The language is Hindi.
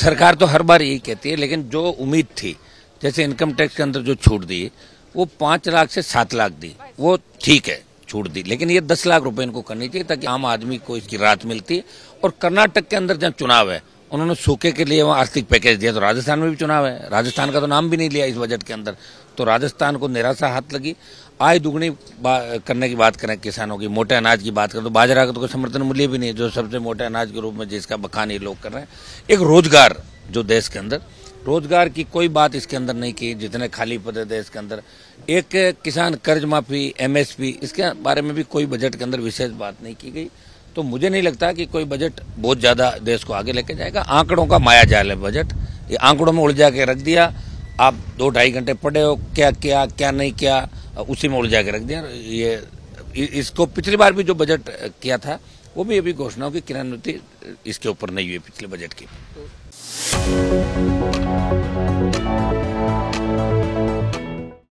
सरकार तो हर बार यही कहती है, लेकिन जो उम्मीद थी, जैसे इनकम टैक्स के अंदर जो छूट दी, वो पाँच लाख से सात लाख दी, वो ठीक है, छूट दी, लेकिन ये दस लाख रुपए इनको करनी चाहिए ताकि आम आदमी को इसकी राहत मिलती है। और कर्नाटक के अंदर जहाँ चुनाव है उन्होंने सूखे के लिए वहाँ आर्थिक पैकेज दिया तो राजस्थान में भी चुनाव है। राजस्थान का तो नाम भी नहीं लिया इस बजट के अंदर। तो राजस्थान को निराशा हाथ लगी। आय दुगनी करने की बात करें किसानों की, मोटे अनाज की बात करें तो बाजरा का तो कोई समर्थन मूल्य भी नहीं है, जो सबसे मोटे अनाज के रूप में जिसका बखान ये लोग कर रहे हैं। एक रोज़गार जो देश के अंदर, रोज़गार की कोई बात इसके अंदर नहीं की, जितने खाली पद है देश के अंदर। एक किसान कर्ज माफ़ी एमएसपी, इसके बारे में भी कोई बजट के अंदर विशेष बात नहीं की गई। तो मुझे नहीं लगता कि कोई बजट बहुत ज़्यादा देश को आगे लेके जाएगा। आंकड़ों का माया जाल है बजट। ये आंकड़ों में उलझा के रख दिया। आप दो ढाई घंटे पढ़े हो, क्या क्या क्या नहीं क्या, उसी में उलझा के रख दिया। ये इसको पिछली बार भी जो बजट किया था, वो भी अभी घोषणा की क्रियान्विति इसके ऊपर नहीं हुई पिछले बजट की।